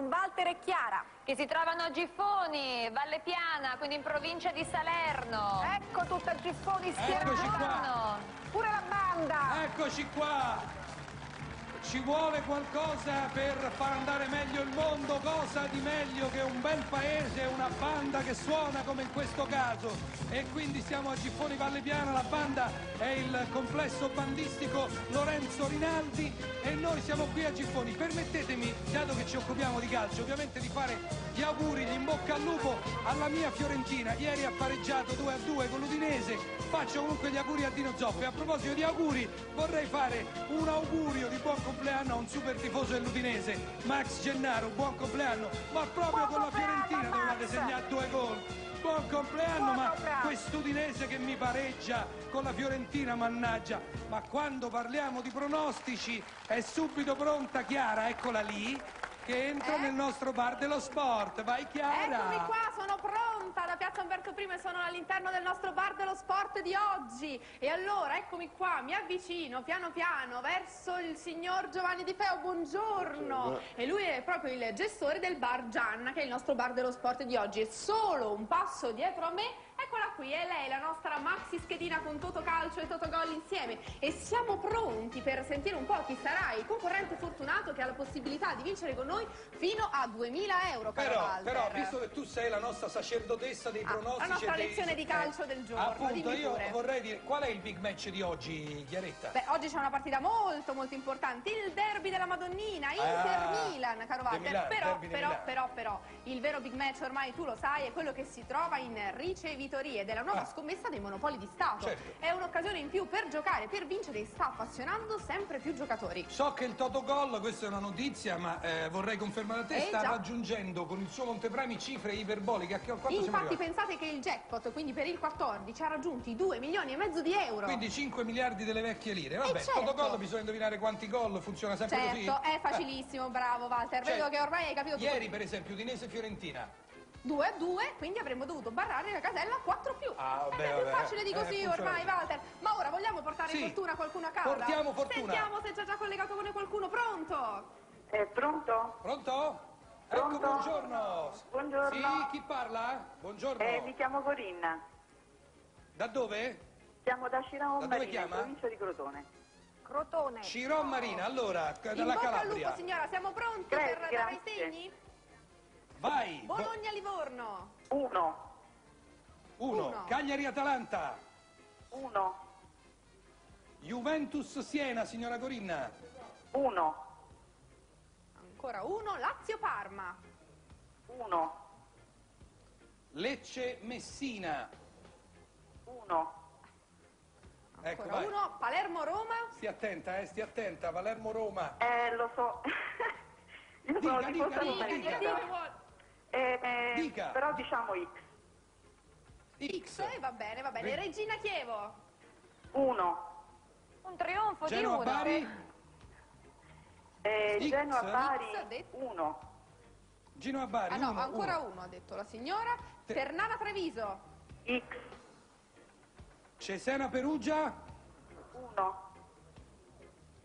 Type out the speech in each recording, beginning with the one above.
con Walter e Chiara. Che si trovano a Giffoni, Valle Piana, quindi in provincia di Salerno. Ecco tutta Giffoni Eccoci schierata. qua. Pure la banda. Eccoci qua! Ci vuole qualcosa per far andare meglio il mondo, cosa di meglio che un bel paese, una banda che suona come in questo caso. E quindi siamo a Giffoni Valle Piana, la banda è il complesso bandistico Lorenzo Rinaldi e noi siamo qui a Giffoni. Permettetemi, dato che ci occupiamo di calcio, ovviamente di fare gli auguri, gli in bocca al lupo alla mia Fiorentina. Ieri ha pareggiato 2 a 2 con l'Udinese. Faccio comunque gli auguri a Dino Zoppi. A proposito di auguri, vorrei fare un augurio di buon compleanno a un super tifoso dell'Udinese, Max Gennaro. Buon compleanno, ma proprio con la Fiorentina dovevate segnare due gol. Buon compleanno, Buon ma compleanno. quest'Udinese che mi pareggia con la Fiorentina, mannaggia. Ma quando parliamo di pronostici è subito pronta Chiara, eccola lì, che entra Eh? nel nostro bar dello sport. Vai Chiara! Eccomi qua, sono pronta da Piazza Umberto I e sono all'interno del nostro bar dello sport di oggi. E allora, eccomi qua, mi avvicino piano piano verso il signor Giovanni Di Feo, buongiorno. E lui è proprio il gestore del bar Gianna, che è il nostro bar dello sport di oggi. E solo un passo dietro a me, eccola qui, è lei, la nostra maxi schedina con Toto Calcio e Toto Gol insieme. E siamo pronti per sentire un po' chi sarà il concorrente fortunato che ha la possibilità di vincere con noi fino a 2000 euro, caro Però, però, visto che tu sei la nostra sacerdotessa dei Ah, pronostici... la nostra e dei- lezione di calcio del giorno, Appunto, io pure. vorrei dire, qual è il big match di oggi, Chiaretta? Beh, oggi c'è una partita molto molto importante, il derby della Madonnina, Ah, Inter-Milan, caro di Walter. Però, però, però, però, il vero big match ormai tu lo sai è quello che si trova in ricevitorie della nuova Ah. scommessa dei monopoli di Stato. Certo. È un'occasione in più per giocare, per vincere e sta appassionando sempre più giocatori. So che il Toto Gol, questa è una notizia, ma eh, vorrei confermare a te, Eh, sta già. raggiungendo con il suo montepremi cifre iperboliche. A che- a Infatti pensate che il jackpot, quindi per il 14, ha raggiunti 2 milioni e mezzo di euro. Quindi 5 miliardi delle vecchie lire. Vabbè, Eh, certo. Toto Gol bisogna indovinare quanti gol, funziona sempre così? Certo, è facilissimo, bravo Walter. Cioè, Vedo che ormai hai capito tutto. Ieri, per esempio, Udinese Fiorentina. 2 a 2, quindi avremmo dovuto barrare la casella 4 più. Ah, Ed vabbè, è più vabbè. facile di Eh, così funziona ormai. Walter. Ma ora vogliamo portare Sì. fortuna a qualcuno a casa? Portiamo fortuna. Sentiamo se c'è già collegato con noi qualcuno. Pronto? Eh, pronto? Pronto? Ecco, Pronto? buongiorno. Buongiorno. Sì, chi parla? Buongiorno. Eh, mi chiamo Corinna. Da dove? Siamo da dove Marina, in chiama? provincia di Crotone. Crotone. Ciron Marina, allora, c- In dalla bocca al Calabria. lupo, signora. Siamo pronti Grazie, per dare i segni? Vai. Bo- Bologna-Livorno. Uno. Uno. Uno. Cagliari-Atalanta. Uno. Juventus-Siena, signora Corinna. Uno. Ancora uno. Lazio-Parma. Uno. Lecce-Messina. Uno. Ecco, Ancora vai. uno. Palermo-Roma. Stia attenta, eh, stia attenta. Palermo-Roma. Eh, lo so. Io Dica, sono dica, tifosa dica, romanista. dica. Eh, eh, Dica. Però diciamo X. X. Eh, va bene, va bene. Ve- Regina-Chievo. Uno. Un trionfo di uno. Genova-Bari. Eh, X. Genoa X ha Bari. detto. Uno. Genoa-Bari. Ah no, uno, ancora uno. uno ha detto la signora. Te- Ternana-Treviso. X. Cesena-Perugia. Uno.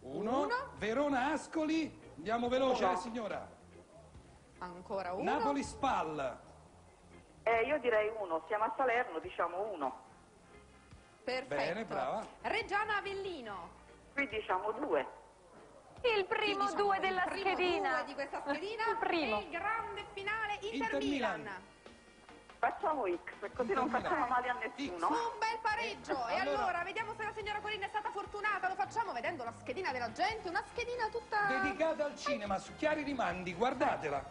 Uno. Uno. Verona-Ascoli. Andiamo veloce, Uno. eh, signora. Ancora uno. Napoli-Spal. Eh, io direi uno. Siamo a Salerno, diciamo uno. Perfetto. Bene, brava. Reggiana Avellino. Qui diciamo due. Il primo Diciamo, due della il primo schedina. due di questa schedina Il primo. e il grande finale Inter-Milan. Inter-Milan. Facciamo X, così non facciamo male a nessuno. Un bel pareggio. E allora- allora vediamo se la signora Corinna è stata fortunata. Lo facciamo vedendo la schedina della gente, una schedina tutta Dedicata al cinema, su Chiari Rimandi, guardatela.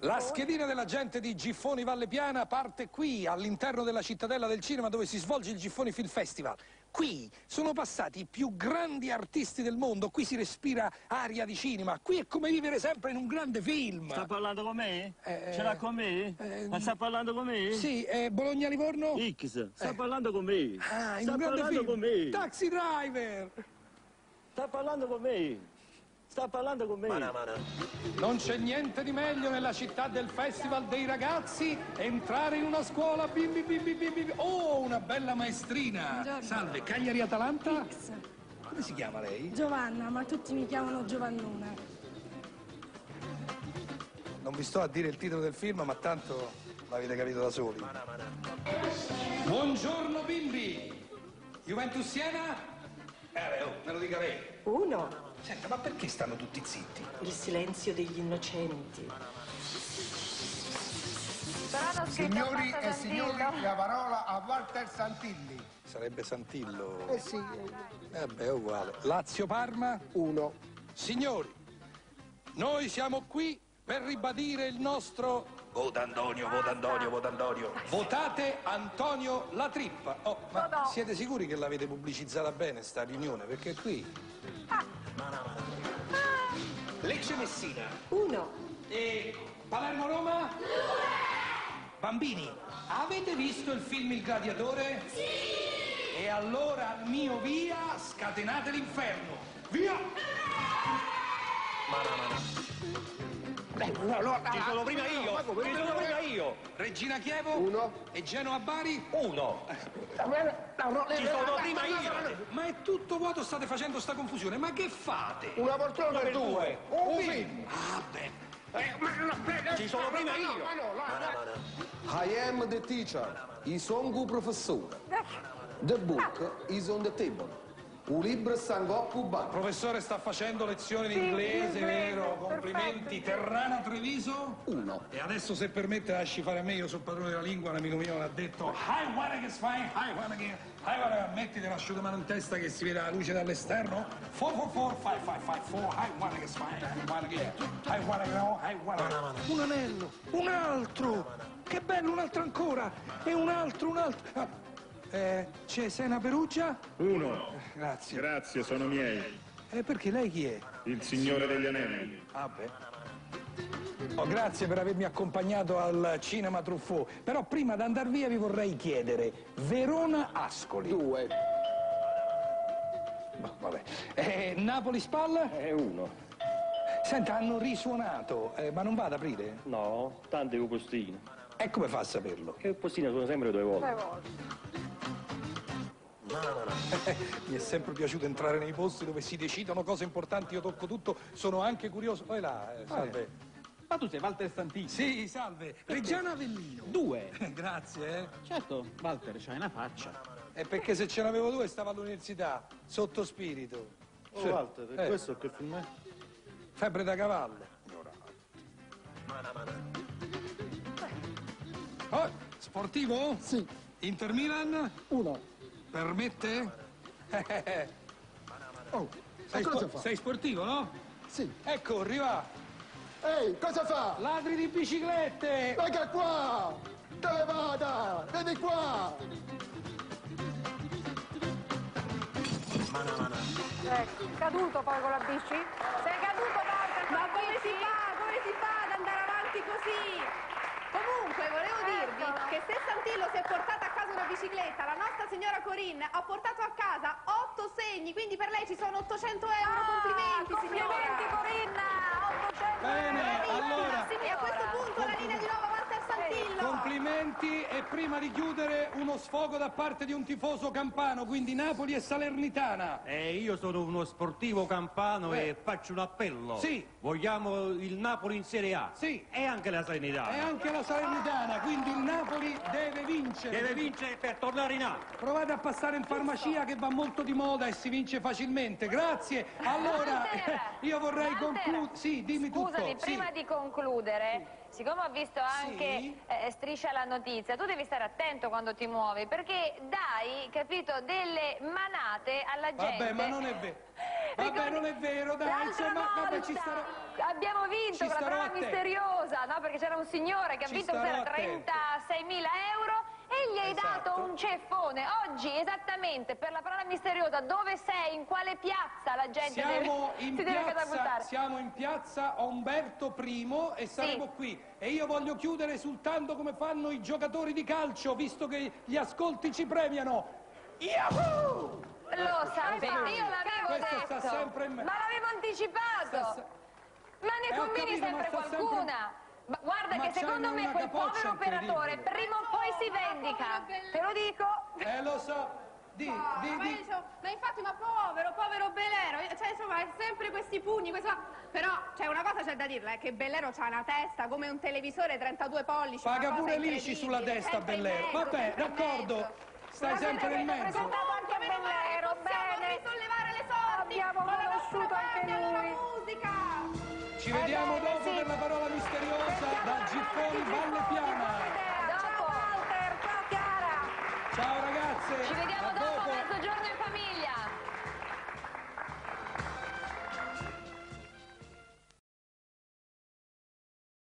La schedina della gente di Giffoni Valle Piana parte qui, all'interno della cittadella del cinema dove si svolge il Giffoni Film Festival. Qui sono passati i più grandi artisti del mondo, qui si respira aria di cinema, qui è come vivere sempre in un grande film. Sta parlando con me? Eh, Ce l'ha con me? eh, Ma sta parlando con me? Sì, eh, Bologna-Livorno? X, sta Eh. parlando con me. Ah, in sta un grande parlando film. con me. Taxi Driver! Sta parlando con me. Sta parlando con me. Non c'è niente di meglio nella città del Festival dei ragazzi entrare in una scuola bimbi bimbi bimbi. bimbi. Oh, una bella maestrina. Salve, Cagliari Atalanta? Come si chiama lei? Giovanna, ma tutti mi chiamano Giovannona. vi sto a dire il titolo del film, ma tanto l'avete capito da soli. Buongiorno bimbi! Juventus Siena? Eh, beh, oh, me lo dica lei. Uno, Senta, ma perché stanno tutti zitti? il silenzio degli innocenti. Signori e signori, la parola a Walter Santilli. Sarebbe Santillo. Eh sì, Eh beh, è uguale. Lazio-Parma? uno. Signori, noi siamo qui per ribadire il nostro... Vota Antonio, vota Antonio, vota Antonio. Votate Antonio La Trippa. Oh, ma No, no. siete sicuri che l'avete pubblicizzata bene sta riunione? Perché qui... Lecce Messina. Uno, E Palermo-Roma? Bambini, avete visto il film Il Gladiatore? Sì! E allora al mio via scatenate l'inferno. Via! Ci sono prima io! Ci sono prima io! Regina Chievo? Uno. E Genova Bari? Uno! Ci sono prima io! Ma è tutto vuoto, state facendo sta confusione. Ma che fate? Una poltrona per due. Un film. Ah, beh. Ci sono prima io! I am the teacher. I sono professore. The book is on the table. Un libro stanno cubano. Professore sta facendo lezioni di Sì, inglese, inglese, vero? Complimenti. perfetto. Terrana Treviso? Uno. E adesso se permette lasci fare a me, io sono padrone della lingua, un amico mio l'ha detto Hi wanna che fai, hi wanna che, hi wanna mettiti l'asciugamano in testa che si vede la luce dall'esterno 444 5554 hi wanna che fai, hi wanna che, hi wanna che no, hi wanna Un anello, un altro, che bello, un altro ancora, e un altro, un altro. Eh, c'è Sena Perugia? Uno. Grazie. Grazie, sono miei. E perché lei chi è? Il Signore degli Anelli. Ah beh. Oh, grazie per avermi accompagnato al cinema Truffaut. Però prima di andare via vi vorrei chiedere, Verona Ascoli. Due. Boh, vabbè. Eh, Napoli Spal? È uno. Senta, hanno risuonato, eh, ma non va ad aprire? No, tante postine. E come fa a saperlo? Che postine sono sempre due volte. Due volte. Mi è sempre piaciuto entrare nei posti dove si decidono cose importanti, io tocco tutto, sono anche curioso. Poi là, eh, salve. Ma tu sei Walter Santini? Sì, salve. Reggiana Avellino. Due. Grazie, eh. Certo, Walter, c'hai una faccia. È perché se ce n'avevo due stavo all'università, sotto spirito. Oh, Sì. Walter, Eh, questo che film è? Febbre da cavallo. Oh, sportivo? Sì. Inter Milan? Uno. Permette? Oh, Sei, spo- sei sportivo, no? Sì. Ecco, arriva. Ehi, cosa fa? Ladri di biciclette! Venga qua! Dove vada? Vieni qua! Ecco, caduto poi con la bici? Sei caduto Walter? Ma come si fa? Come si fa ad andare avanti così? Comunque, volevo dirvi che se Santillo si è portata bicicletta, la nostra signora Corinne ha portato a casa otto segni, quindi per lei ci sono 800 euro. complimenti, Ah, complimenti signora! Corinna! 800 Bene, euro. allora. E a questo punto la linea di nuovo a Walter Santillo. Complimenti e prima di chiudere uno sfogo da parte di un tifoso campano, quindi Napoli e Salernitana. Eh, io sono uno sportivo campano Eh. e faccio un appello. Sì. Vogliamo il Napoli in Serie A. Sì. E anche la Sanità. E anche la Salernitana, quindi il Napoli deve vincere. Deve vincere per tornare in A. Provate a passare in farmacia che va molto di moda e si vince facilmente. Grazie. Allora, Walter, io vorrei concludere. Sì, dimmi tutto. Scusami, Sì. prima di concludere, siccome ho visto anche Sì. eh, Striscia la notizia, tu devi stare attento quando ti muovi, perché dai, capito, delle manate alla gente. Vabbè, ma non è vero. Vabbè, Ricordi- non è vero, dai, insomma, vabbè, ci starò. Abbiamo vinto con la prova misteriosa, no? Perché c'era un signore che ha Ci vinto starò per attento. 36.000 euro e gli hai Esatto. dato un ceffone. Oggi, esattamente, per la parola misteriosa, dove sei, in quale piazza la gente Siamo deve, in, si deve piazza, catapultare? siamo in piazza Umberto I e saremo qui. E io voglio chiudere esultando come fanno i giocatori di calcio, visto che gli ascolti ci premiano. Yahoo! Lo sapevo, io l'avevo detto, ma l'avevo anticipato. Se- Ma ne Eh, combini capito, sempre sta sempre- qualcuna. Ma guarda Ma che secondo me quel povero operatore prima o poi si oh, vendica, te lo dico. Eh lo so. Di, ah, di, ma, di. Diciamo, ma, infatti, ma povero, povero Bellero. cioè insomma, sempre questi pugni, questa... però c'è cioè, una cosa c'è da dirla, è che Bellero ha una testa come un televisore 32 pollici. Paga pure lisci sulla testa Bellero. mezzo, vabbè, d'accordo, stai ma sempre in mezzo. presentato anche Bellero, bene. sollevare le sorti. Abbiamo conosciuto anche lui. Musica. Ci eh bene, dopo sì. per la parola Cicconi, ballo piano.